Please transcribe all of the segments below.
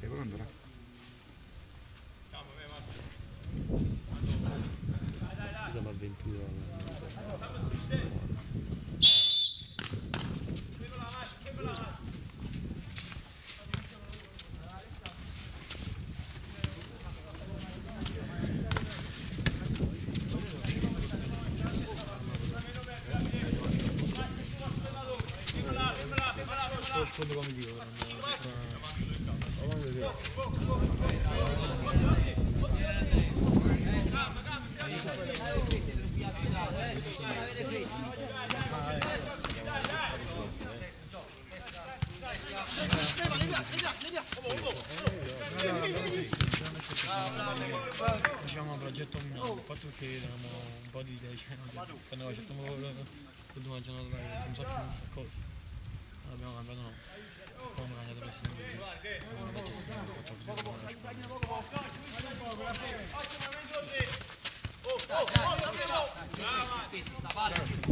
대박한더라 fatto che avevamo un po' di idee, cioè, non stanno facendo l'ultima giornata non so più cosa. Abbiamo cambiato no. Poi hanno cambiato presidente.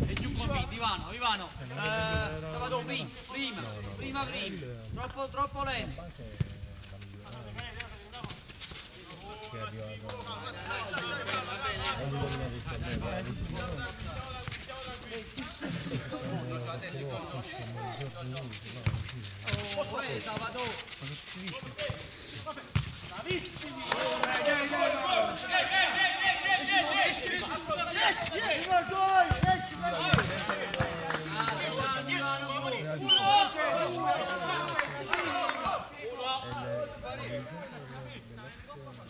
E giù con me, Ivano, Ivano. Eh, Sabato, prima, prima, prima, prima. Troppo, troppo lento. كان Thank you.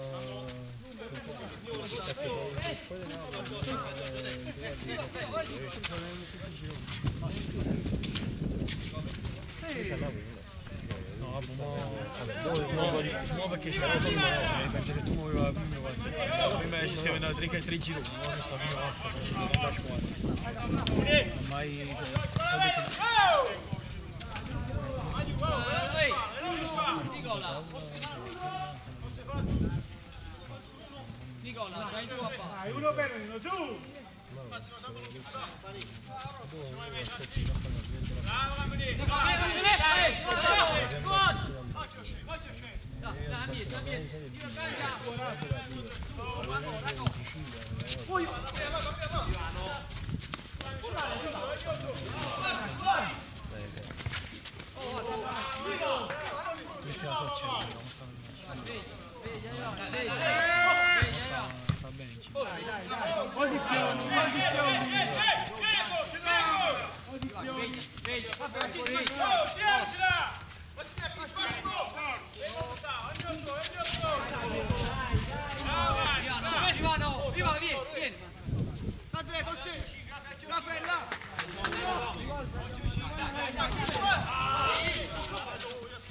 Nuova che c'è l'altro mentre tu muoveva prima ci siamo andati 3 che 3 giro non sto più a facendo ormai Nicola Nicola, c'hai a uno per uno, giù! Nicola, ehi, gol, gol. Da, da, ambiente, ambiente. Io carica. questa è la sorcia, sta bene. Posizioni, posizioni! Ivano, Ivano, Ivano,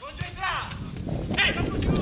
Concentra! Ehi, hey,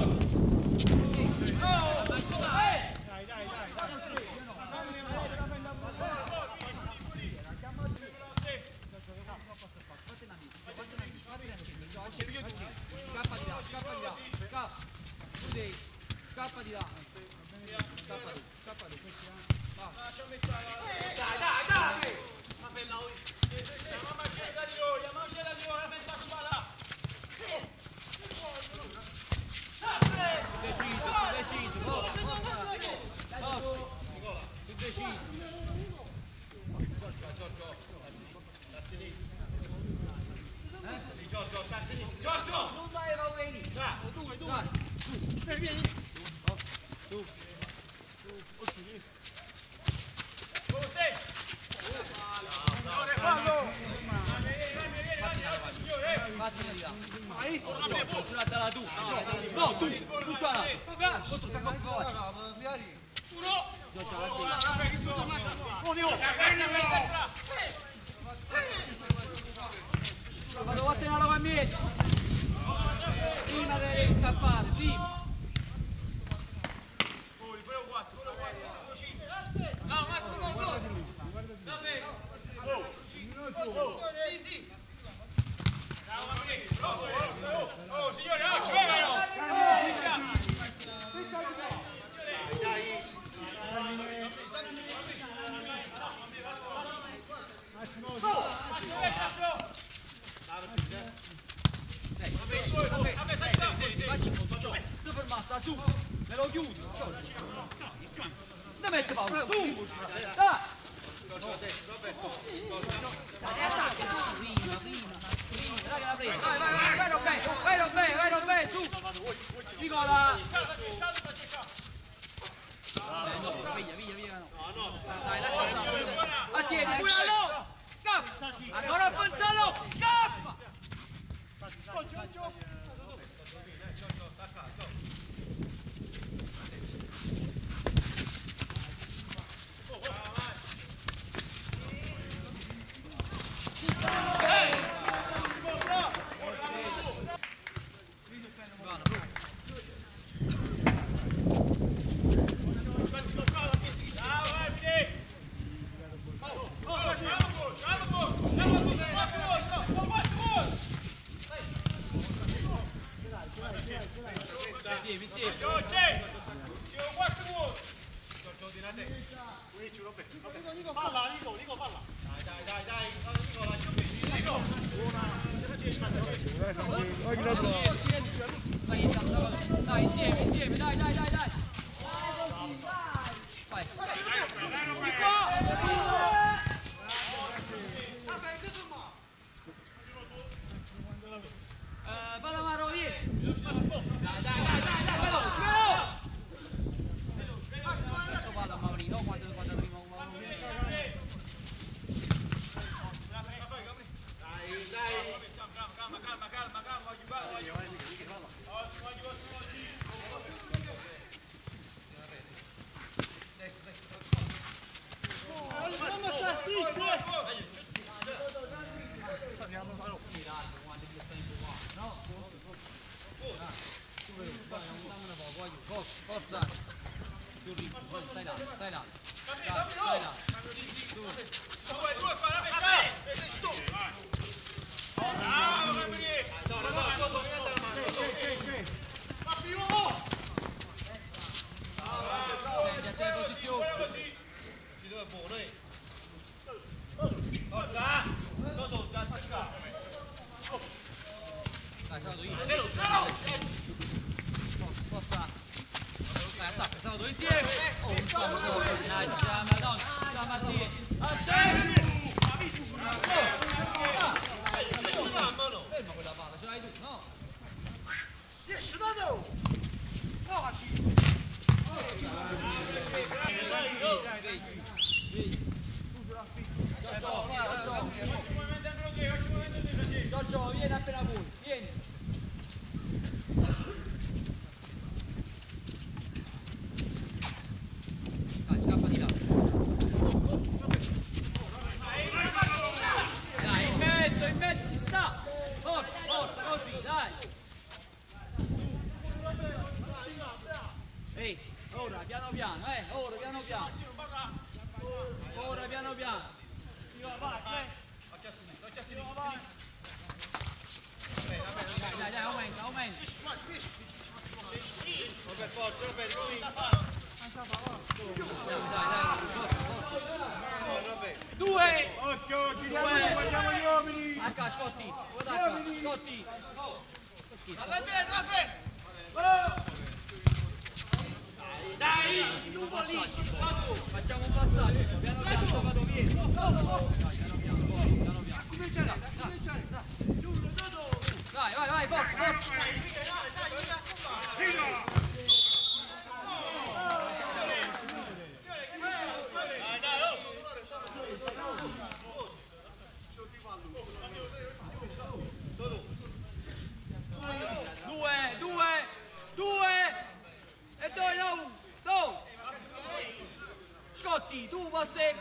poste.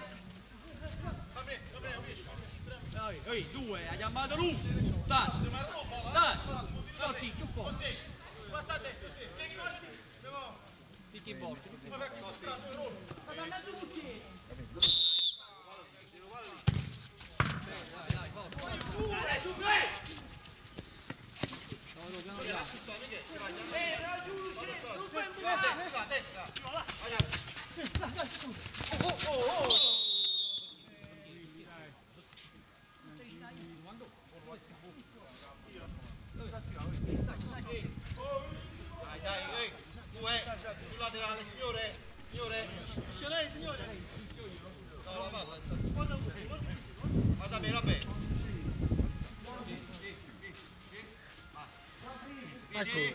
Vabbè, bene, va ehi, due, ha chiamato lui. Dai, dai, Giotti, giù fuori. Passa a destra, sì. Picchi in porta. Ma che si sta, sono rotto. Ma mannaggia tutti.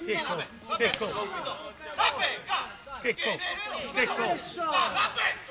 Ecco, Checco. Checco. Vieni, Checco.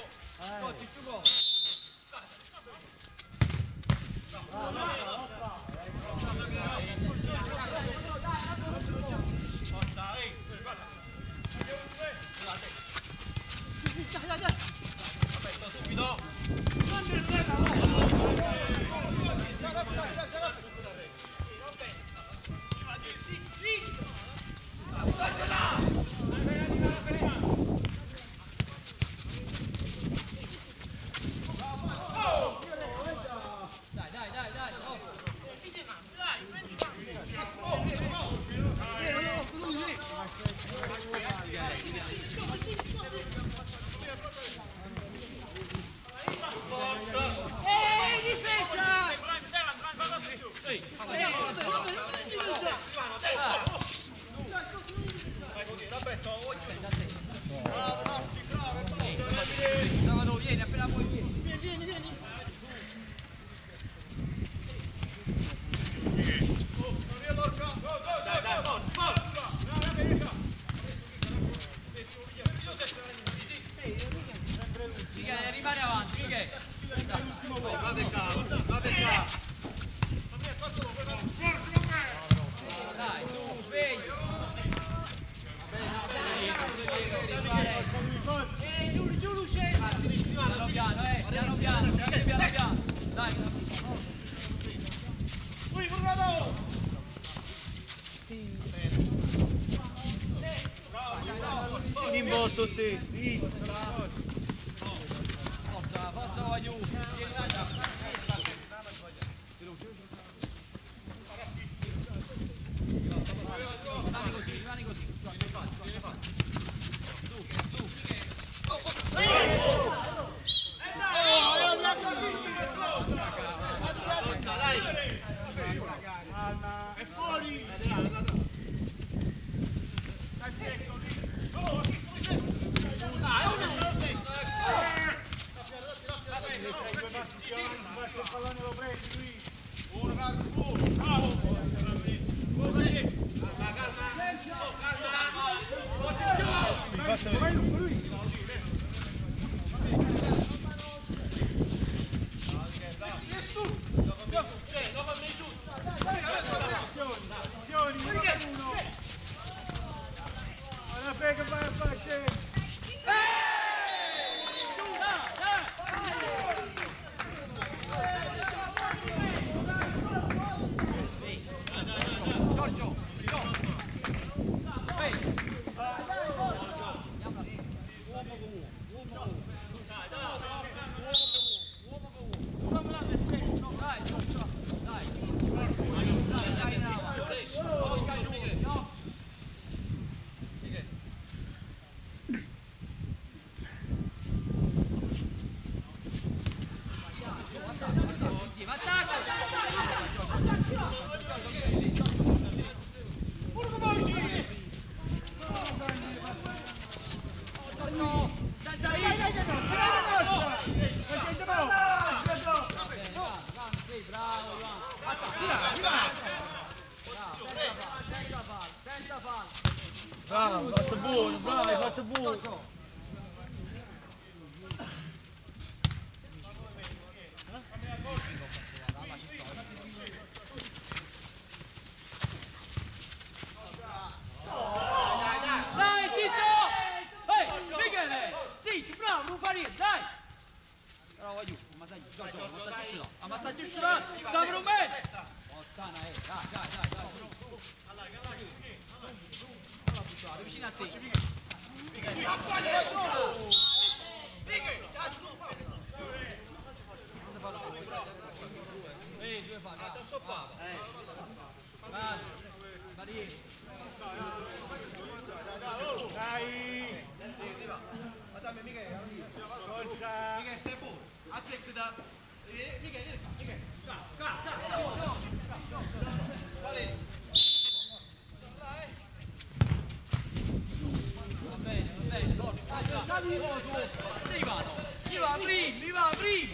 Mega motherfucker! Viva Brim! Viva Brim!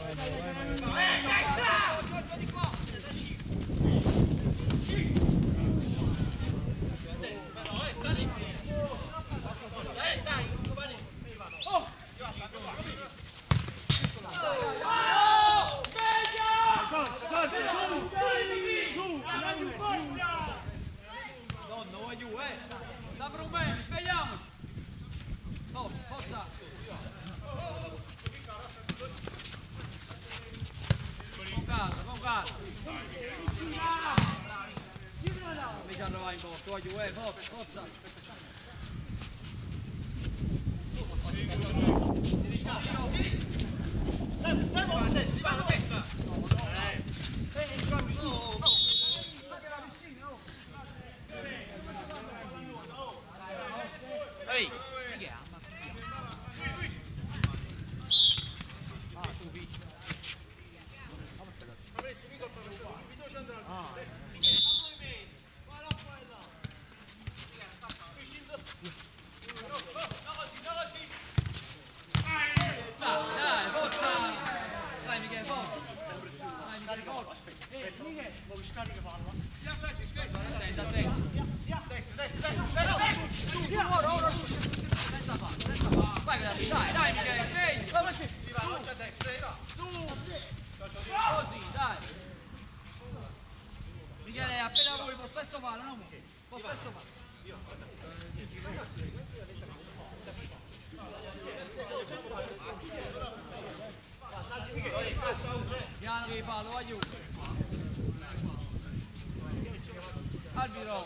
Arbitro!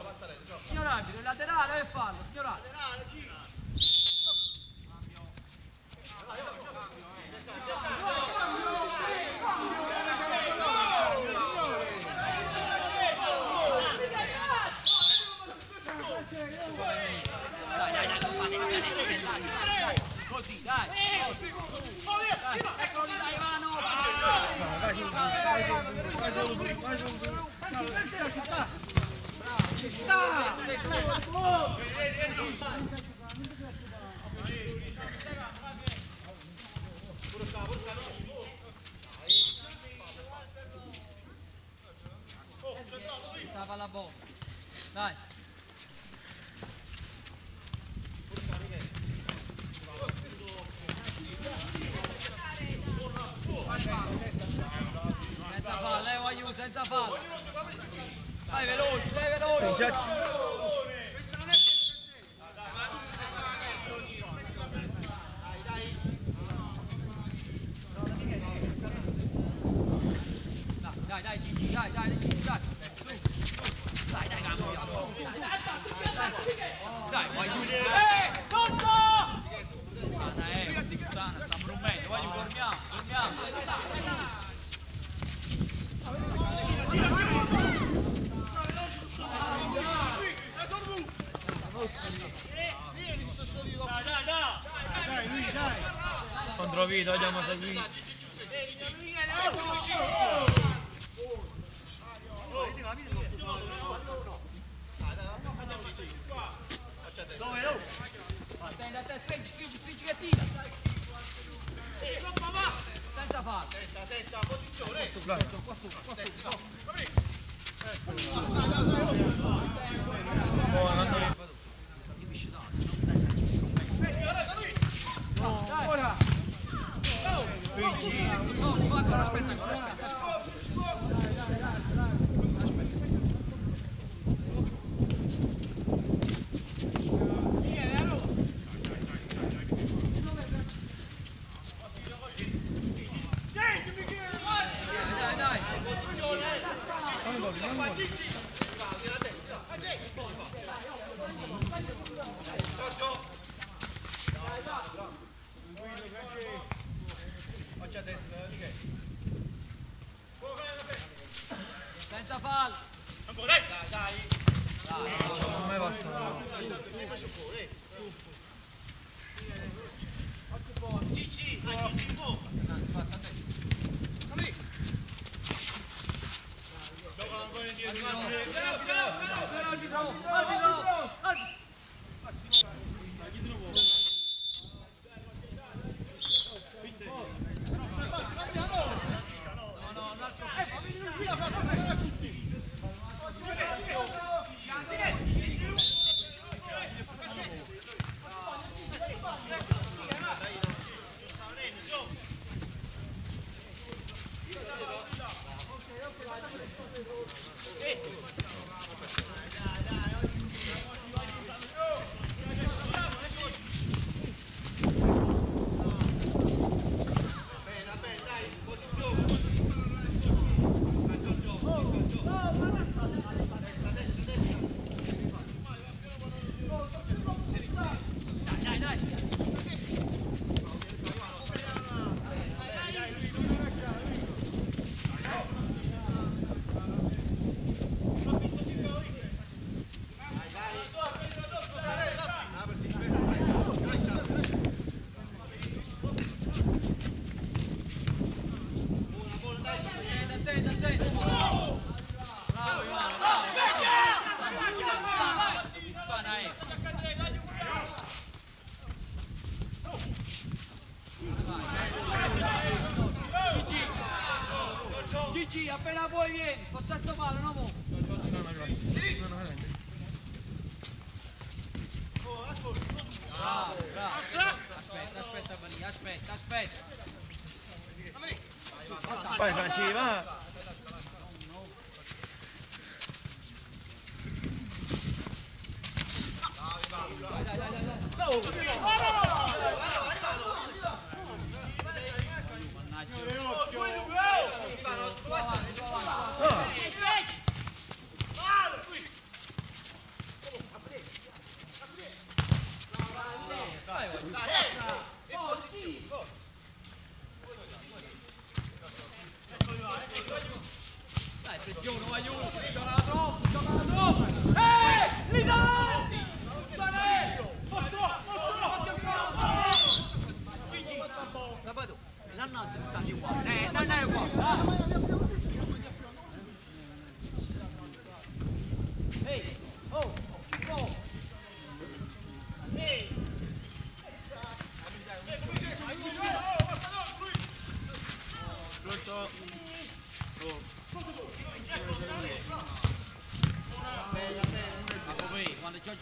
Signor arbitro, il laterale è fallo, signor arbitro! Dai, dai, dai, non fate niente, dai, dai, dai, così, dai, così. Dai, Ecco, dai, Ivano! Stava la bomba. Dai. Senza fallo, eh, aiuto, senza fallo. Vai veloce, vai veloce. Dai, dai, dai, Gigi, dai, dai, Gigi, dai. Dai, dai, cambia. Dai, vai giù. Eh, forza! Sana, eh, sana, sta brumendo, vai, dormiamo, dormiamo. Contro Vito, andiamo a seguire. Attenti, attenti, stringi, stringi, stringi che tira. Senza fallo. Buona, No, no, ancora aspetta, aspetta, aspetta.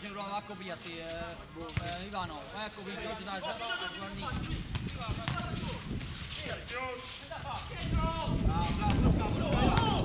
Ivani prova ecco a copiarti, eh, eh, Ivano, vai a coprirti oggi da Guarnini. Bravo, bravo, bravo, bravo.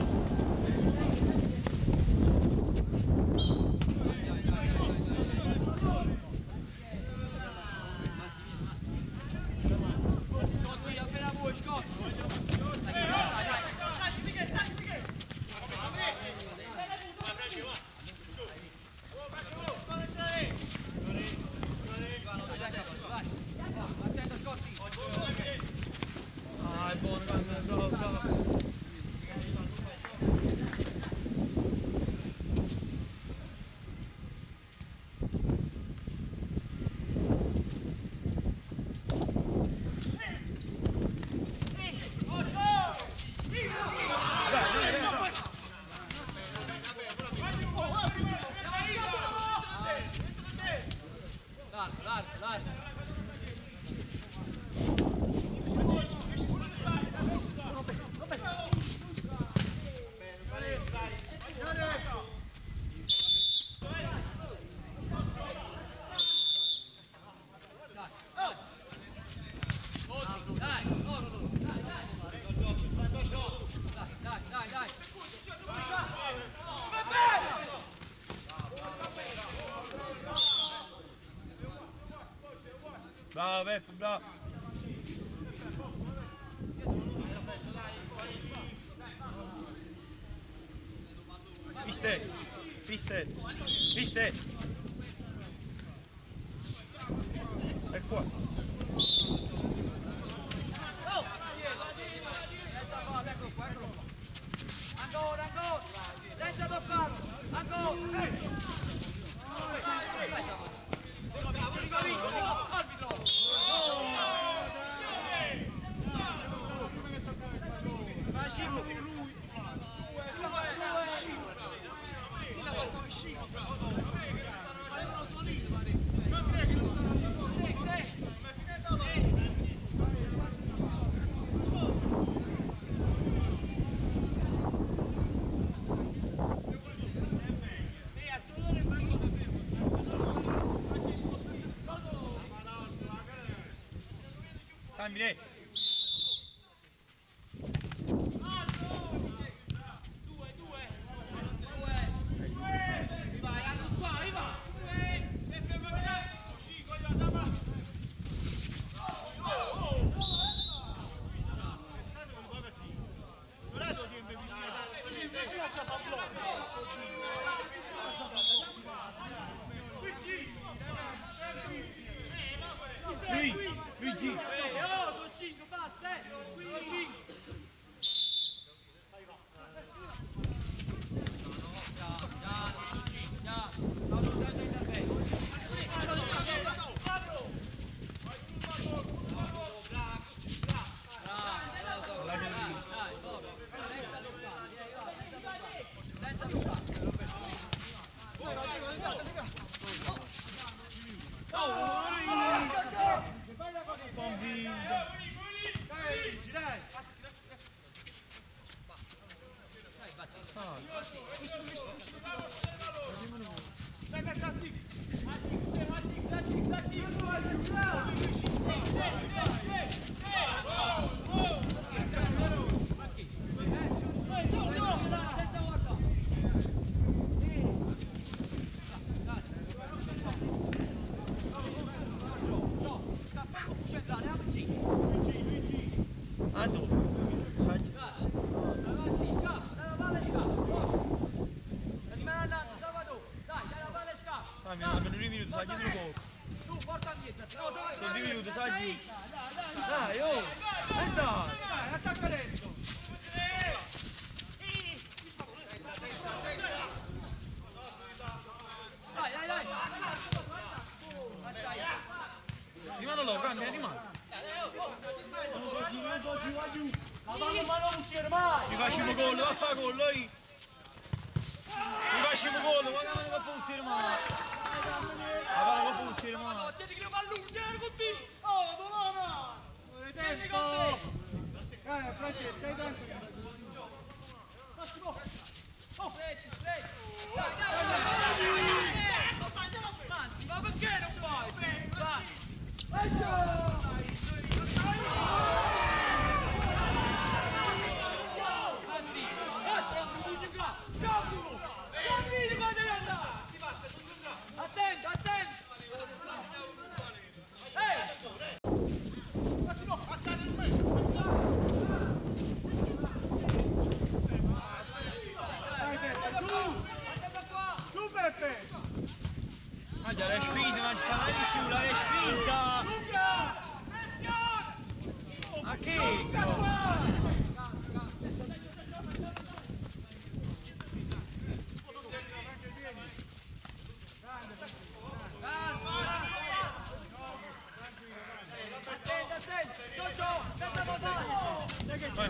Bravo, bra. Visste! Visste! Visste! Hakan Bilek.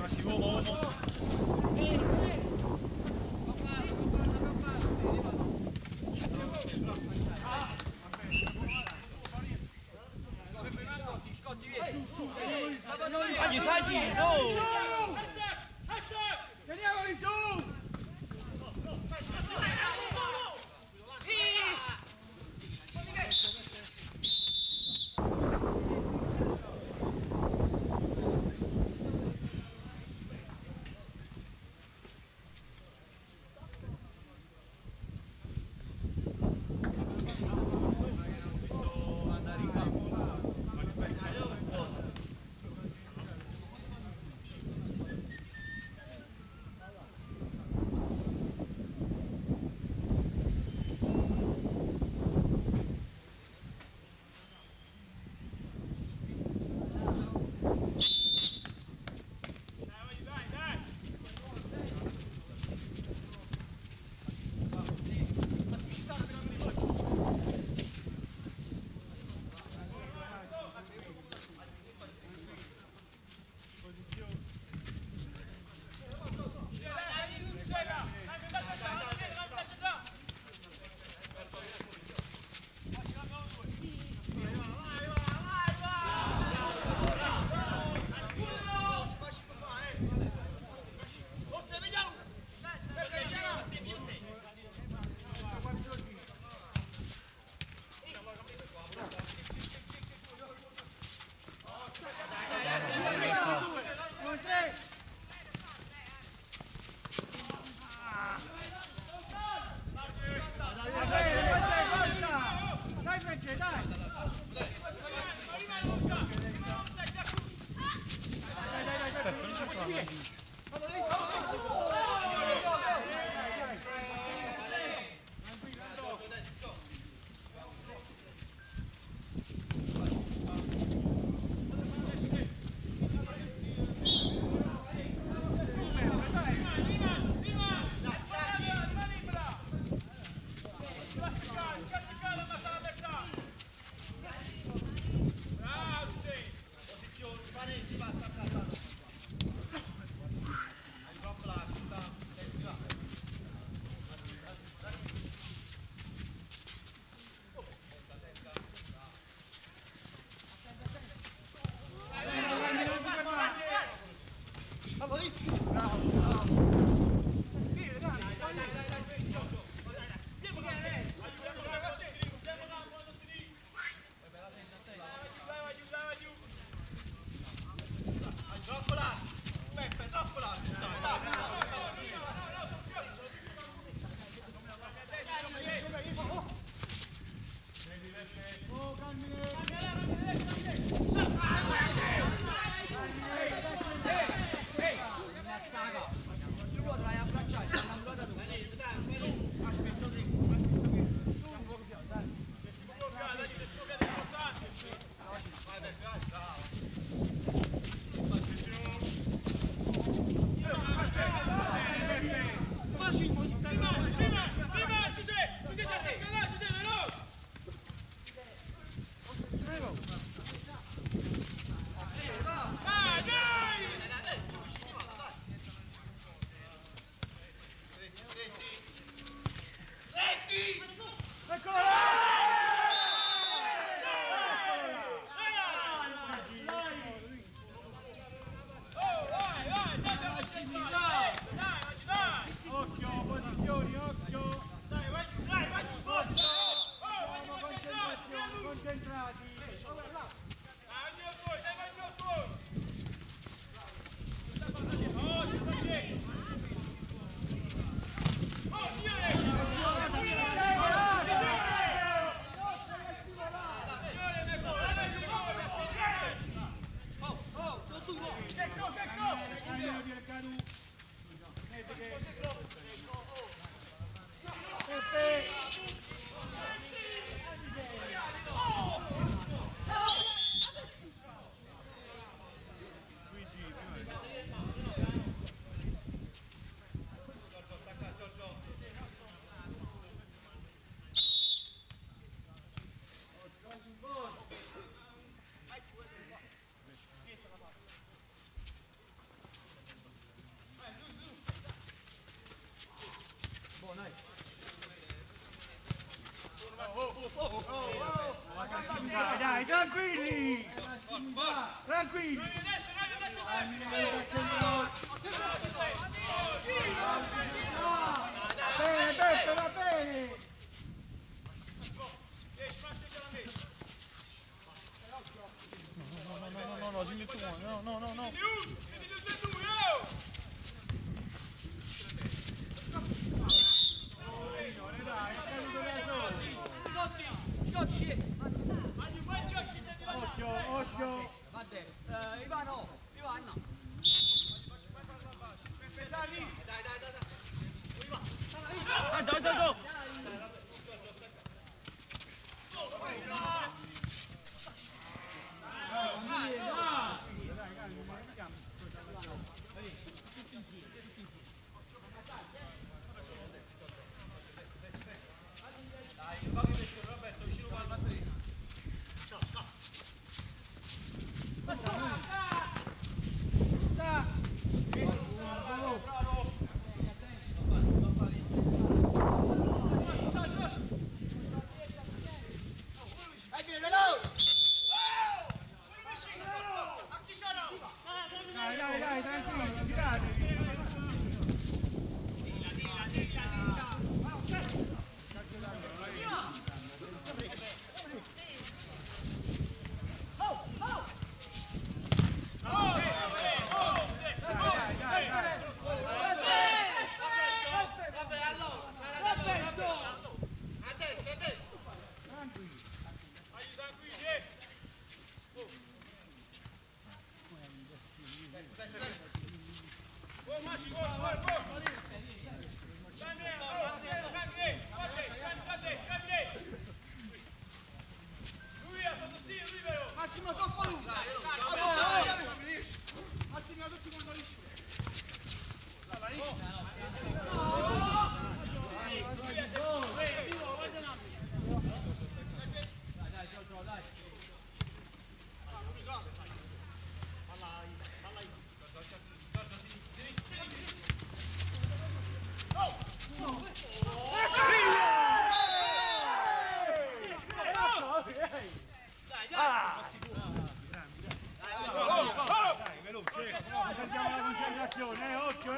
ましう。Dai, tranquilli! Tranquilli! Adesso! Bene, Beppe, va bene! No, no, no, no, no, dimmi tu, no, no, no, no. Vedi tutti e 자, 자, 자.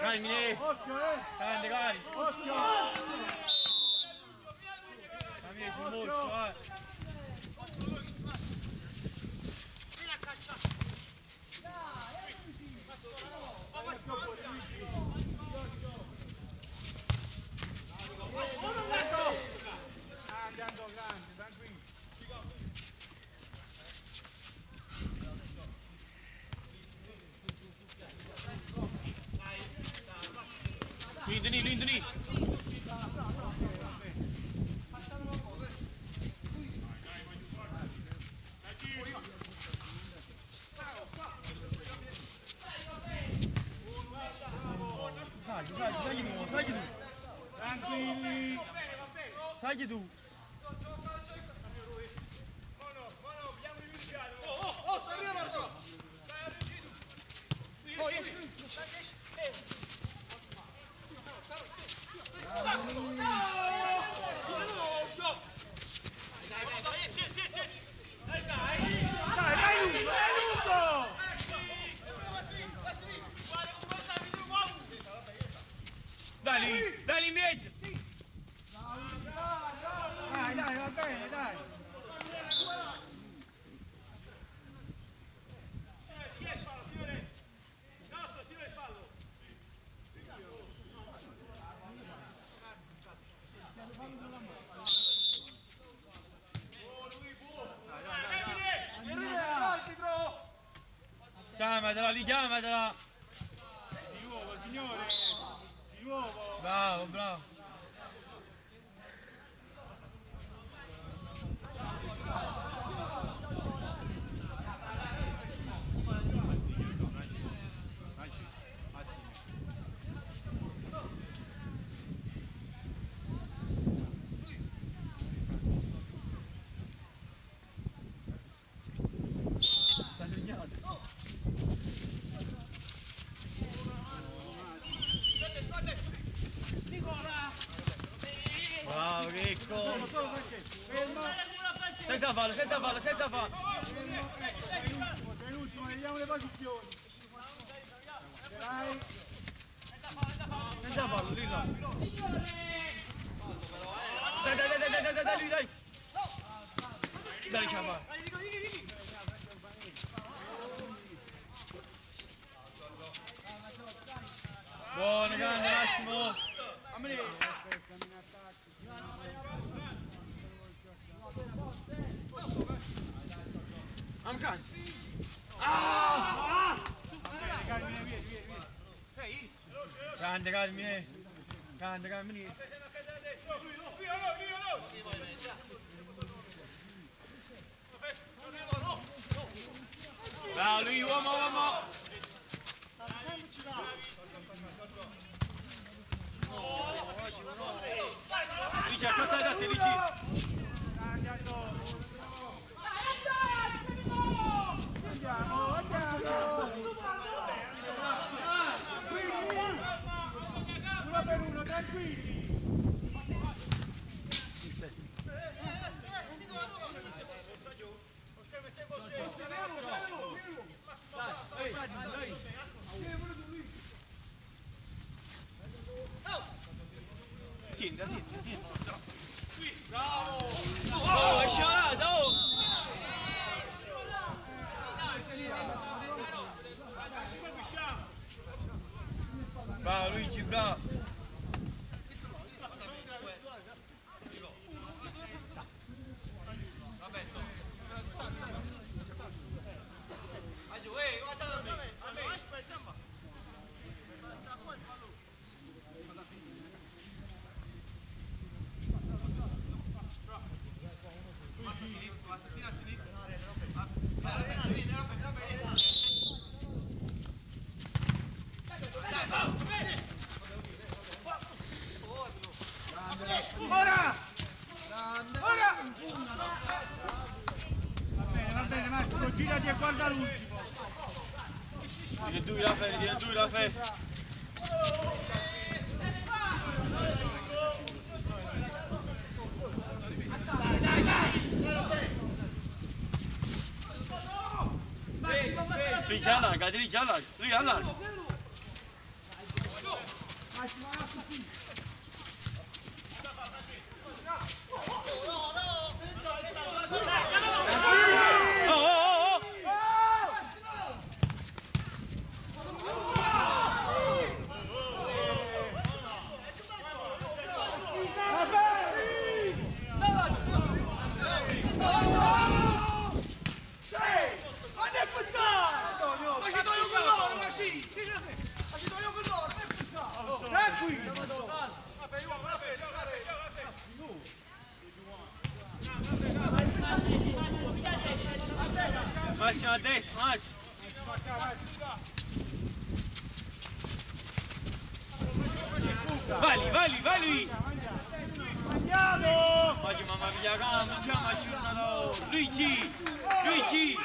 Vai, Mine! Grande, Gari! Dammi sul morso, vai! Dai, è così! Ma solo! Ma solo! 여기 사기도 사기도 사기도 fallo, senza fallo, senza fallo. Sei l'ultimo, vediamo le posizioni. Dai. Senza fallo, lì là. Dai, dai, dai, dai, dai, dai, dai, dai. Keep. Hey. Rijanlag, hadi Rijanlag, Rijanlag. ムジャマ17のルイチルイチ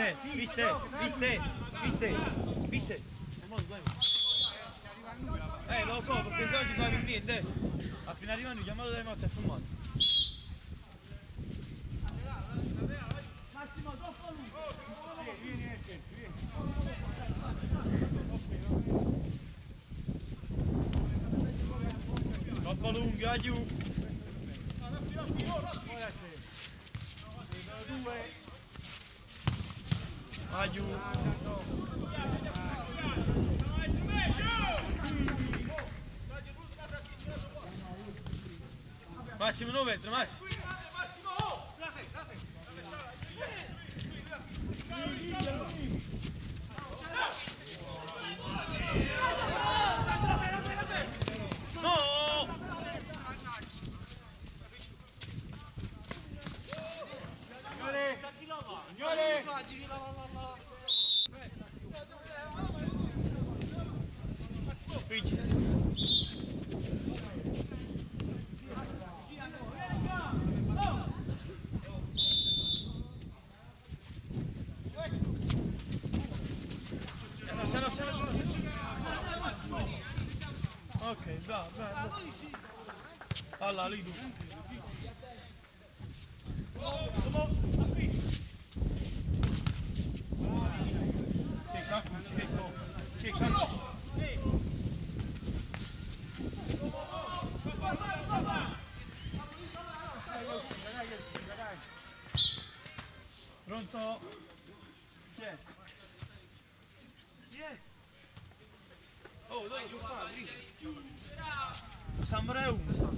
Viste, viste, viste, viste, viste. Come on, dai. Eh, lo so, perché se oggi provi niente. Appena arrivano chiamato dai notte a fumare. Massimo, troppo lungo. Vieni, vieni, vieni. Troppo lungo, aiuto. rádio. Máximo no ventre, Máximo. Máximo! Ok. Allora, lì tu. Che cacchio, che cacchio, che cacchio. Pronto? Chi è? Oh, dai, che fa? Sembra uno, sta.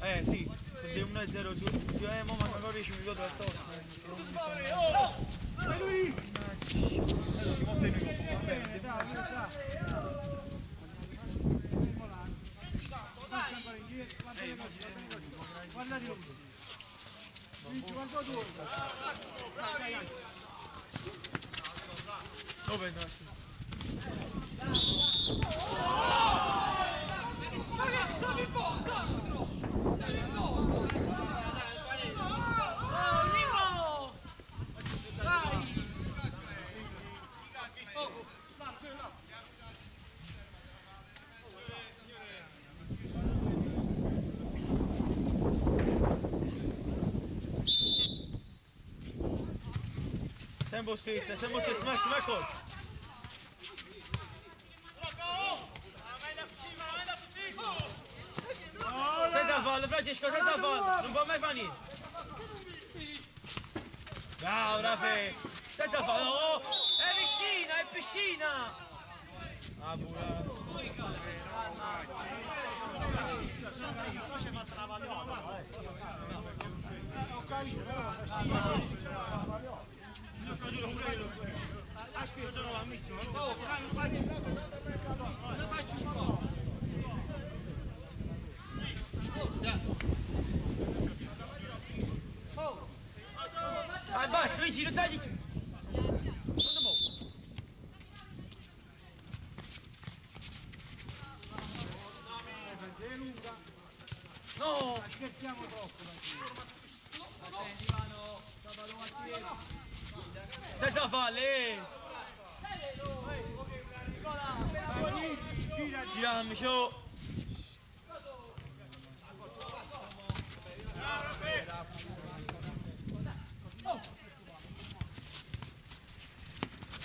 Eh, sì, di 1-0 su, su eh, mo ma non riesci mi vedo al torto. Vai lui! Si monta in un po', vabbè. Guarda di lui! Luigi, guarda tu! Dove andassi? Sempre lo hacemos fiesta, hacemos smash mejor. Zadawal, Franciszko, zadawal! No bo mewani! Bravo, Rafe! Zadawal, o! E, piscina, e piscina! A, bura! Proszę was, trawa, nie ma. Aș fi o misimă. Două, ca nu faci. Nu faci școală. Hai baş, Luigi, nu-ți adică! Unde mă? No! Aspettiamo troppo da qui. Falle! Gira, Girami, ciao!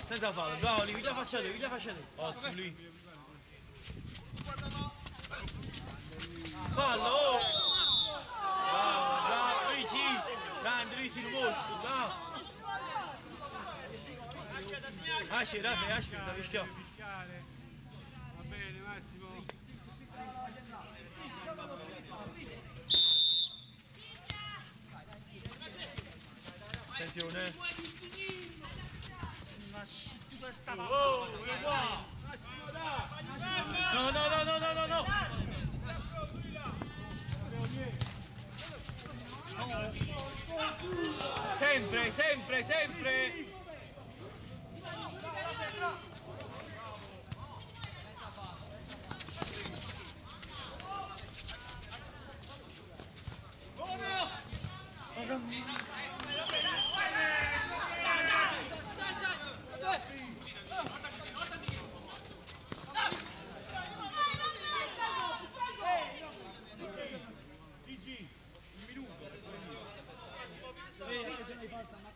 Senza fallo, bravo lì, via faccia lui, via faccia lui. Ottimo lui. Fallo! oh! Bravo, bravo, Luigi! Grande Luigi, il mostro, bravo! Asci, Rafa, asci, da fischiò. fiscale! Va bene Massimo! Attenzione. No, no, no, no, no, no, no. Sempre, sempre, sempre.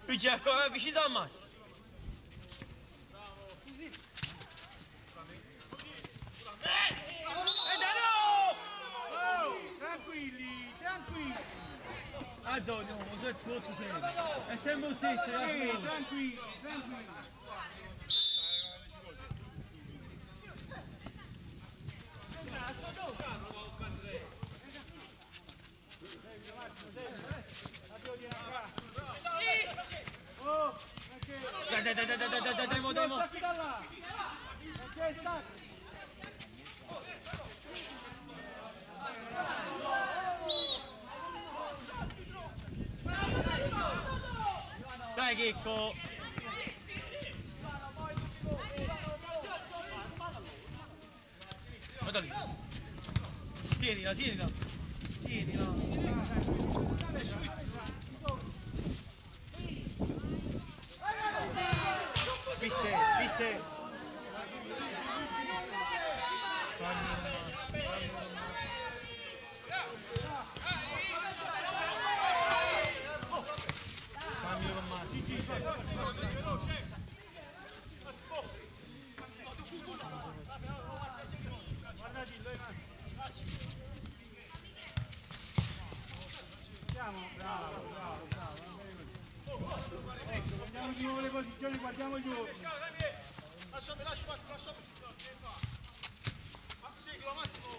Bir cepheme bir şey de olmaz. Tranquilli, tranquilli! Antonio, non sei sotto sempre. È sempre lo stesso, è la Ehi, scuola. tranquilli, tranquilli! Oh, perché? Dai, dai, dai, dai, dai, dai, dai, dai, mo, dai, mo. Stacchi da là! Perché stacchi? Dai, Chicco. guarda lì. Tienila, tienila. Tienila. Viste, viste. Nuovo le posizioni, guardiamo giù. Lasciami, Massimo, lasciami. Ma seguilo Massimo.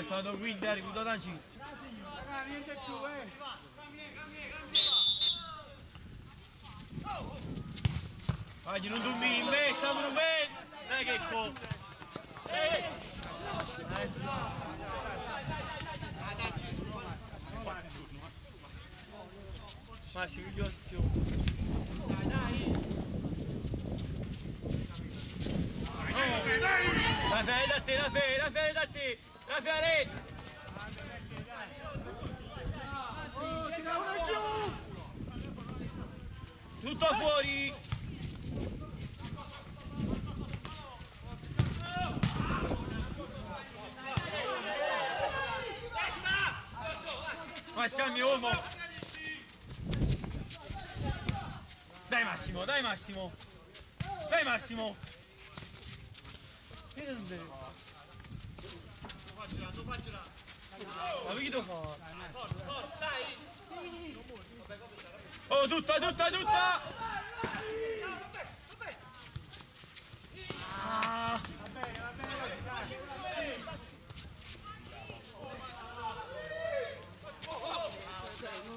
Eh, sono qui in dare, con Dodanci. Niente più, eh. Vai, non dormi in me, siamo in me. Dai che co. Eh. Ma si miglior zio. Dai, dai. Dai, oh, dai. La fai da te, la fai, la fai da te. Fai a rete. Tutto fuori. Vai scambio uomo. Dai Massimo, dai Massimo. Dai Massimo. Che non deve? Fare? Forza, forza, dai. Oh, tutta, tutta, tutta! Ah.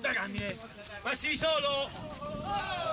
Dai, cammine! Massimi solo!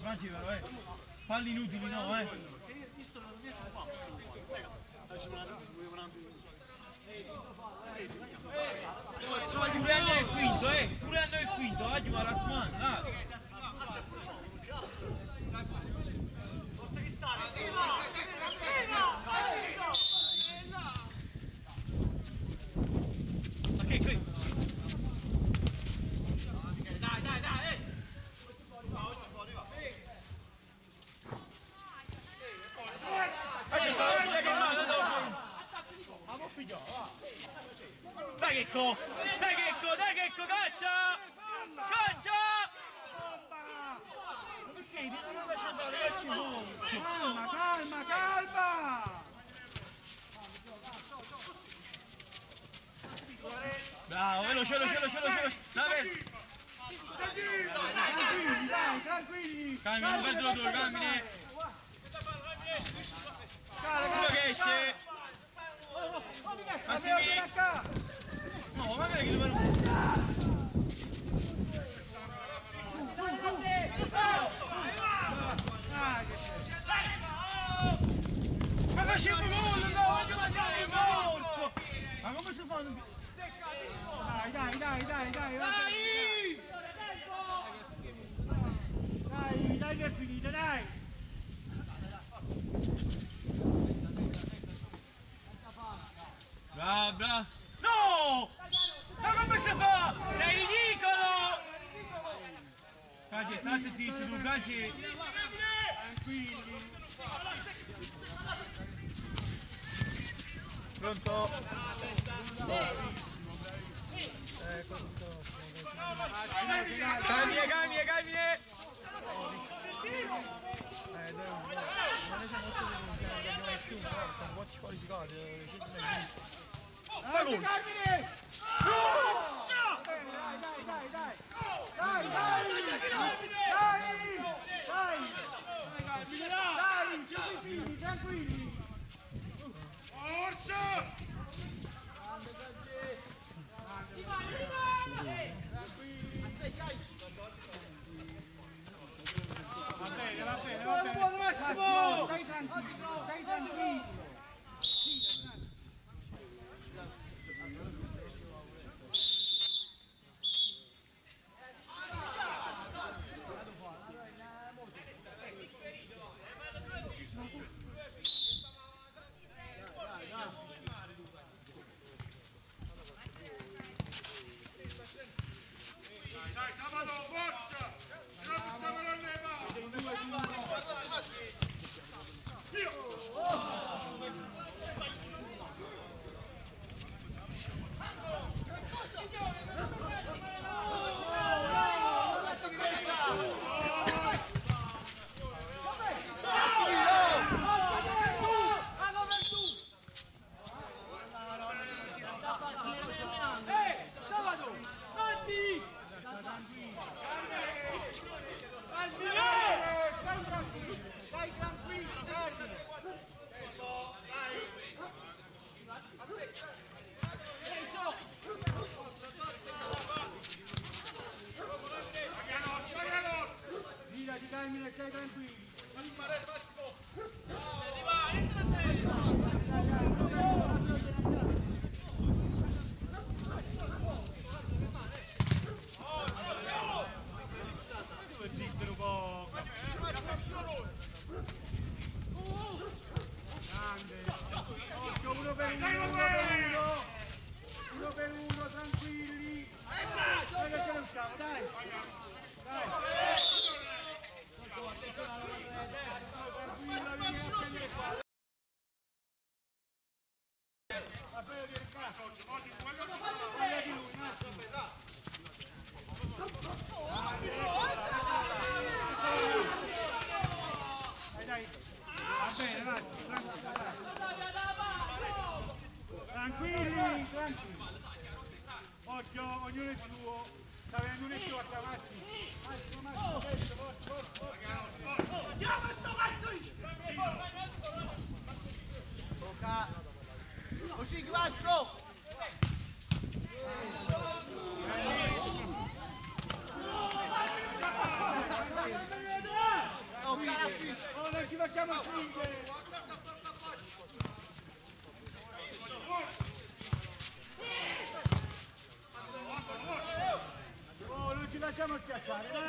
Franci però, eh. Falli inutili no, eh. Pure a noi il quinto, eh. Pure a noi il quinto, oggi mi raccomando, dai. Bra. No! Ma come si fa? Sei ridicolo! Caggi, state zitti, tu, caggi! Tranquilli! Pronto? Ecco, Cambie, cambie! Eh, non è stato molto denunciato, abbiamo asciugato, siamo quasi fuori di casa, fai gol! Va bene, va bene, va bene. Buon Massimo! Stai tranquillo, stai tranquillo. Yeah.